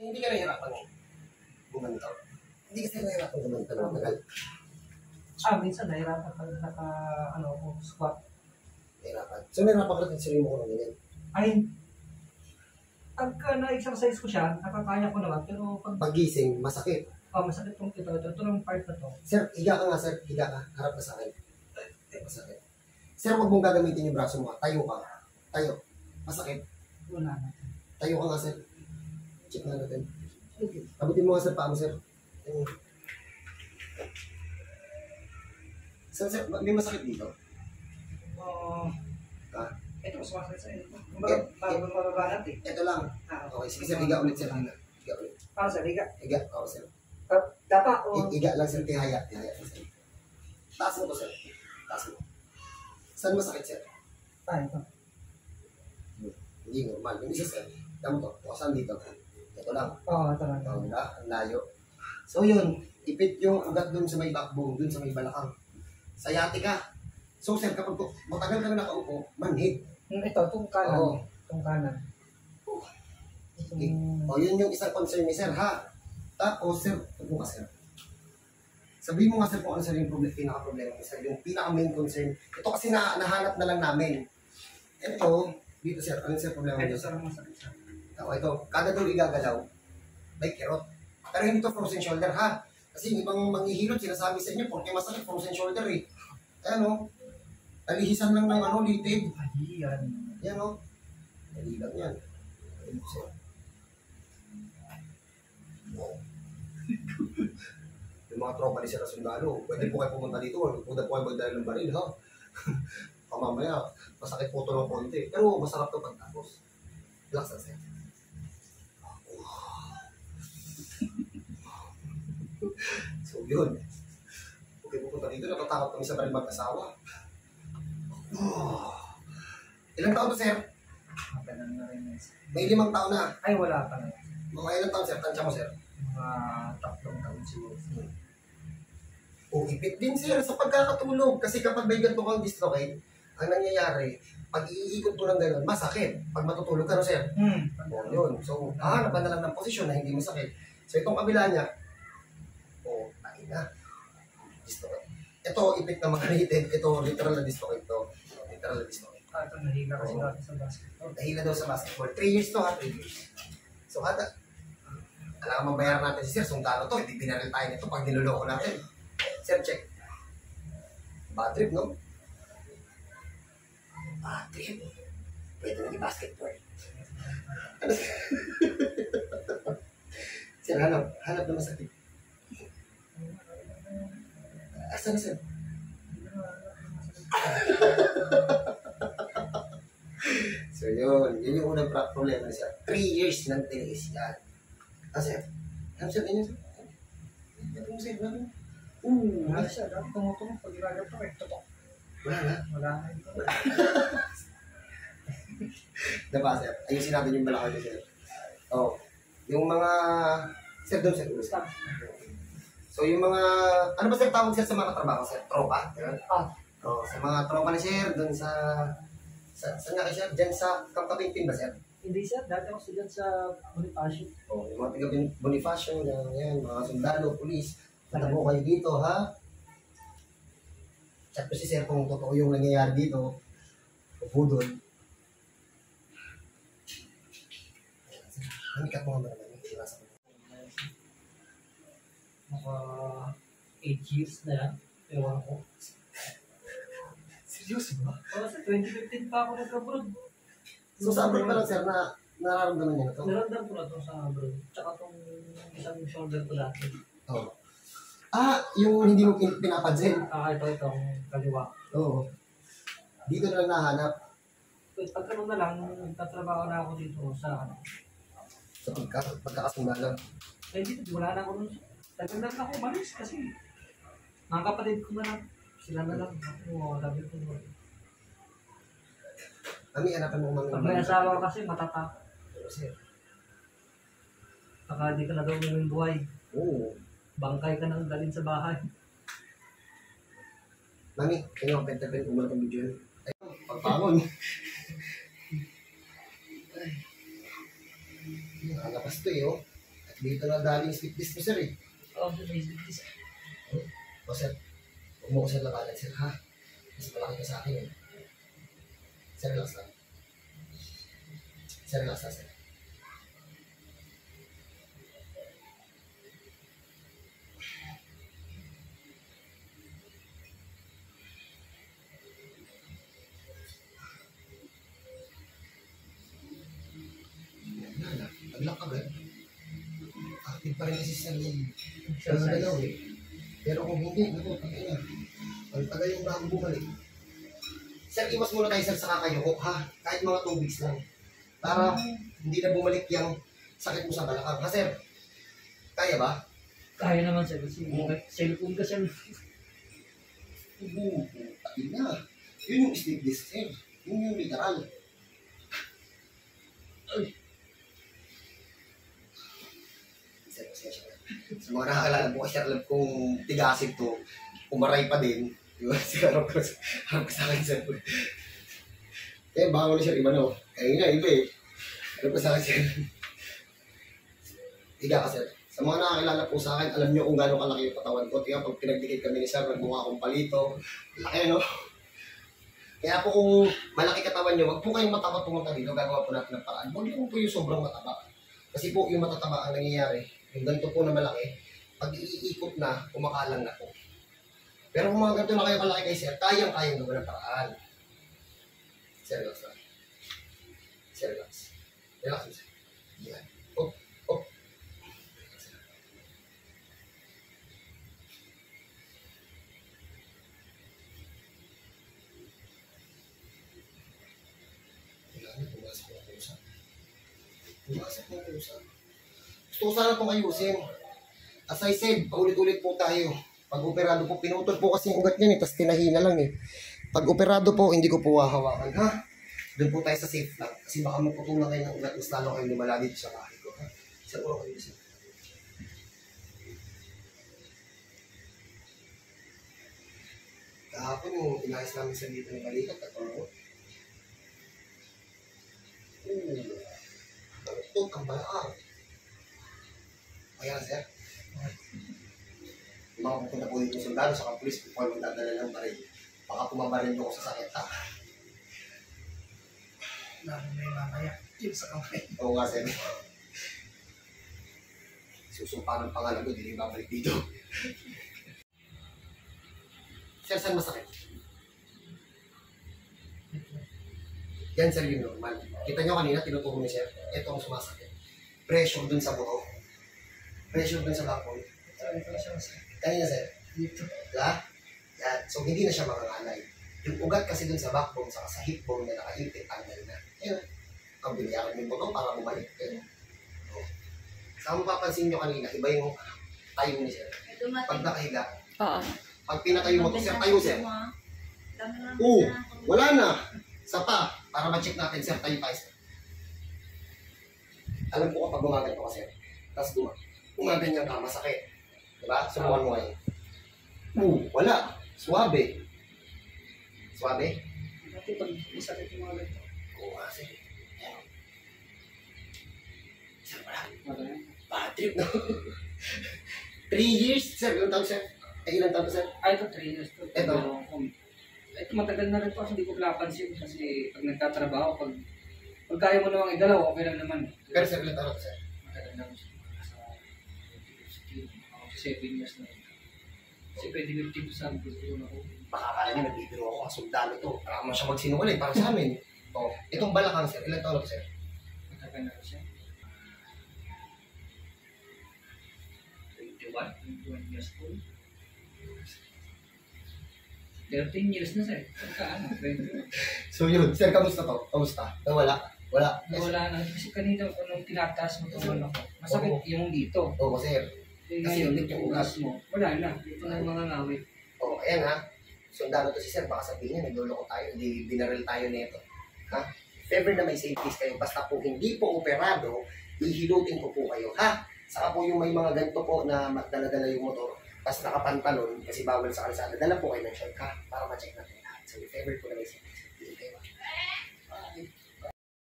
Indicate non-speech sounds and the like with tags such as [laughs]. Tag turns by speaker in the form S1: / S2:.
S1: Hindi ka nahihirapan eh. Gumanto. Hindi kasi nahihirapan gumanto ng matagal.
S2: Ah, minsan nahirapan pag naka, ano, squat.
S1: Nahihirapan. So, nahihirapan ka rin sarili mo ko ng ganyan.
S2: Ay, pagka na-exercise ko siya, nakakaya ko naman. Pero pag
S1: Pagising, masakit.
S2: oh, masakit tong ito, ito, ito lang part na to.
S1: Sir, higa ka nga, sir. Higa ka. Harap ka sa akin. Masakit. Sir, huwag mong gagamitin yung braso mo. Tayo ka. Tayo. Masakit.
S2: Wala na.
S1: Tayo ka nga, sir. Check na natin. Abutin mo nga, sir, paa mo, sir. Ayun. Sir, sir, may masakit dito.
S2: Oh,
S1: Ah.
S2: ito, mas masakit sa ito. Kumbaga, bago mababa natin.
S1: Ito lang.
S2: Ah,
S1: Okay, sige, sir. Higa ulit, sir. Higa. Higa ulit.
S2: Para sa liga.
S1: Higa. Oo, sir.
S2: Dapa o...
S1: Higa lang, sir. Tihaya. Tihaya. Sir. Taas mo to, sir. Taas mo. Saan masakit, sir?
S2: Ah, ito.
S1: Hindi normal. Yung isa, sir. Tama to. O, saan dito? Ito lang.
S2: Oo, oh, ito lang.
S1: Oh, diba? Ang layo. So yun, ipit yung ugat dun sa may backbone, dun sa may balakang. Sciatica. So sir, kapag po, matagal ka na nakaupo, manhid.
S2: Hmm, Ito, itong kanan.
S1: Oo.
S2: Itong kanan.
S1: Okay.
S2: Itong...
S1: O yun yung isang concern ni sir, ha? Tapos sir, ito ka sir. Sabihin mo nga sir kung ano sir yung problem, pinaka-problema ni sir, yung pinaka-main concern. Ito kasi na, nahanap na lang namin. Ito, dito sir, ano sir problema
S2: Ito
S1: niyo?
S2: sa masakit siya.
S1: Ako, ito, kada daw igagalaw, may kirot. Pero hindi to frozen shoulder, ha? Kasi yung ibang manghihilot, sinasabi sa inyo, porque masakit frozen shoulder, eh. Ayan, o. Alihisan lang ng ano, litid.
S2: Ay, yan.
S1: Yan, o. Dali lang yan. [laughs] Yung mga tropa ni Sir Sundalo, pwede po kayo pumunta dito, huwag po na kayo magdala ng baril, ha? [laughs] Pamamaya, masakit po ito ng konti. Pero masarap to pagtapos. Relax lang, sir. [laughs] So yun. Okay, pupunta dito, natatakot kami sa baril mag-asawa. Oh. [sighs] Ilang taon to, sir?
S2: Matagal na rin yan.
S1: May limang taon na.
S2: Ay, wala pa na.
S1: Mga ilang taon, sir? Tansya mo, sir.
S2: Mga tatlong taon siguro.
S1: O, ipit din, sir, sa pagkakatulog. Kasi kapag may ganito kang dislocate, ang nangyayari, pag iikot mo ng gano'n, masakit. Pag matutulog ka, no, sir?
S2: Hmm.
S1: O, yun. So, hahanap ka na lang ng posisyon na hindi masakit. So, itong kabila niya, na. Dislocate. Ito, ipit na mga rated. Ito, literal na dislocate to. Literal na dislocate.
S2: Ah, ito nahiga kasi natin sa basketball.
S1: Dahil daw sa basketball. 3 years to ha, 3 years. So kada, alam mo bayaran natin si Sir, sundalo to, hindi binaril tayo nito pag niloloko natin. Sir, check. Bad trip, no? Bad trip. Pwede na basketball. Ano? [laughs] sir, hanap. Hanap na masakit. Asan sir? [laughs] So yun, yun yung unang problema niya. Three years nang tiniis yan. Ah, sir. Ano sir, ganyan sir? Ito mo sir, ano? Oo,
S2: Wala
S1: siya.
S2: Dapat tumutunong pag ginagawa ko. Eh, totoo.
S1: Wala na.
S2: Wala na. [laughs]
S1: Diba, sir? Ayusin natin yung balakang niya, sir. Oh, yung mga... Sir, doon, sir. sir.
S2: Stop.
S1: So, yung mga... Ano ba, sir, tawag sir sa mga trabaho, sir? Tropa? Ganun?
S2: Ah,
S1: Oh, sa mga tropa ni sir, doon sa... Sa, saan nga kayo, sir? Diyan sa Kampapinpin ba, sir?
S2: hindi siya. Dati ako student sa Bonifacio.
S1: Oh, yung mga taga Bonifacio, yan, yan, mga sundalo, pulis. Punta po kayo dito, ha? Chat ko si Sir kung totoo yung nangyayari dito. Upo doon. Ang ikat mo nga ba naman yung nasa ko?
S2: Mga 8 years na yan. Ewan ko.
S1: Seryoso ba?
S2: Oh, sa 2015 pa ako nag-abroad.
S1: So sa abroad pa lang, Sir, na nararamdaman niyo na to?
S2: Naramdam ko na ito sa abroad. Tsaka itong isang shoulder ko dati.
S1: Oo. Ah, yung hindi mo pin- pinapansin.
S2: Ah, ito, itong kaliwa.
S1: Oo. Dito na lang nahanap
S2: Pagkaroon na lang, nagtatrabaho na ako dito sa ano.
S1: sa pagka, pagkakasundalo.
S2: Eh, dito, wala na ako nun. Tagal na ako umalis kasi mga kapatid ko na lang. Sila na lang. Ako, sabi ko.
S1: Kami, hanapan mo mga
S2: Pag may asawa ka kasi, matatak.
S1: Sir.
S2: Baka di ka na daw ng buhay.
S1: Oo.
S2: Bangkay ka nang dalhin sa bahay.
S1: Mami, kayo ang pentapen kung wala kang video yun. Ay, pagbangon. Ay. Nakalapas to eh, oh. Dito na daling split disc mo, sir, eh.
S2: Oh, may this.
S1: O, sir, ha? Mas malaki ka sa akin, eh. Sir, relax lang. Sir, relax lang, sir. Nag-lock agad. Active pa rin kasi sa lane. Siya na galaw eh. Pero kung hindi, naku, pagka na. Ang tagal yung bago bumalik. Sir, iwas muna tayo sir sa kakayoko ha. Kahit mga 2 weeks lang. Para hindi na bumalik yung sakit mo sa balakang. Ha sir? Kaya ba?
S2: Kaya naman sir, kasi cellphone ka sir.
S1: Oo. Takin na. Yun yung sleep disc sir. Yun yung literal. Ay. Sa mga nakakalala mo, kasi alam kong tigasin to, umaray pa din. Di ba? Sir, harap ko, harap ko sa akin, sir. Eh, baka mo na sir, iba no. Kaya nga, iba eh. Harap ko sa akin, sir. Higa ka, sir. Sa mga nakakilala po sa akin, alam niyo kung gaano kalaki yung katawan ko. Tingnan, pag pinagdikit kami ni sir, nagmukha akong palito. Laki, no? Kaya po kung malaki katawan niyo, wag po kayong mataba pumunta dito, gagawa po natin ng paraan. Huwag po yung sobrang mataba. Kasi po yung matataba ang nangyayari, yung ganito po na malaki, pag iikot na, kumakalang na po. Pero kung mga ganito na kayo kalaki kay sir, kayang-kayang gawa ng paraan. Sir, relax lang. Sir, relax. Relax lang, sir. Yan. Up, up. Na, pumasok na pusa. Pumasok na pusa. Ko sana itong ayusin. As I said, paulit-ulit po tayo. Pag operado po, pinutol po kasi yung ugat niyan eh, tapos tinahina lang eh. Pag operado po, hindi ko po hahawakan, ha? Doon po tayo sa safe lang. Kasi baka maputulan kayo ng ugat, mas lalo kayo lumala sa bahay ko, ha? Isa po kayo isa. Kahapon yung inayos namin sa dito ng balikat at ano. Oo. Baluktot ang balaang. Ayan, sir. Yung mga pupunta po dito sundalo sa kapulis, paano magdadala ng baril. Baka pumabarin nyo ko sa sakit, ha?
S3: Lalo na yung mamaya. Yung sa kamay.
S1: Oo nga, sir. Susumpa ng pangalan ko, hindi babalik dito. sir, saan masakit? Yan, sir, yung normal. Kita nyo kanina, tinuturo ni sir. Ito ang sumasakit. Pressure dun sa buto. Pressure dun sa backbone. Kanina, sir.
S3: dito.
S1: Diba? Yan. So, hindi na siya makangalay. Yung ugat kasi dun sa backbone, saka sa hip bone na nakahintay, tanggal na. Ayun. Ang biniyakan yung buto para bumalik. Ayun. Oh. Sa mapapansin nyo kanina, iba yung tayo ni sir. Pag nakahiga,
S4: Oo.
S1: pag pinatayo mo sir, tayo sir. Oo. Wala na. Sa pa. Para ma-check natin, sir, tayo tayo, sir. Alam ko kapag gumaganto ka, sir. Tapos guma gumaganyan ka, masakit. Diba? Subukan mo ngayon. Oo. Wala. Suwabe. Suwabe?
S3: Dati pag masakit yung mga ganito.
S1: Oo nga, sir. Ayan. Sir, wala. Bad trip, no? [laughs] Three years, sir. Ilang taon, sir? Ay, ilang taon, sir?
S3: Ay, ito 3 years to.
S1: Ito?
S3: Pero, um, ito matagal na rin po kasi hindi ko pinapansin kasi pag nagtatrabaho, pag pag kaya mo namang igalaw, okay lang naman.
S1: Pero, sir, ilang taon, sir?
S3: Matagal na rin siya. Nasa 7 years na rin. Kasi pwede 50 sa gusto na ako.
S1: Baka kala niyo nagbibiro ako, kasundalo to. Para mo siya magsinungaling para sa amin. Oh, itong balakang, sir. Ilang taon, sir?
S3: Matagal na rin siya. 21, 21 years old. 13 years na sir. Pagka 20. [laughs]
S1: So yun, sir, kamusta to? Kamusta? Nawala? Wala?
S3: Wala na. Kasi kanina ko nung tinataas mo itong ano ko, masakit yung dito.
S1: Oo, sir.
S3: Eh,
S1: Kasi
S3: ngayon,
S1: ulit yung
S3: yung ugas mo, wala na. Ito na yung mga ngawit.
S1: Oo, oh, ayan ha. Sundalo to si sir, baka sabihin niya, nagluloko tayo, hindi binaril tayo nito. Ha? If ever na may safeties kayo, basta po hindi po operado, ihilutin ko po kayo, ha? Saka po yung may mga ganito po na dala-dala yung motor, tapos nakapantalon, kasi bawal sa kalsada, dala po kayo ng short, ha? Para ma-check natin lahat. So if ever po na may safeties.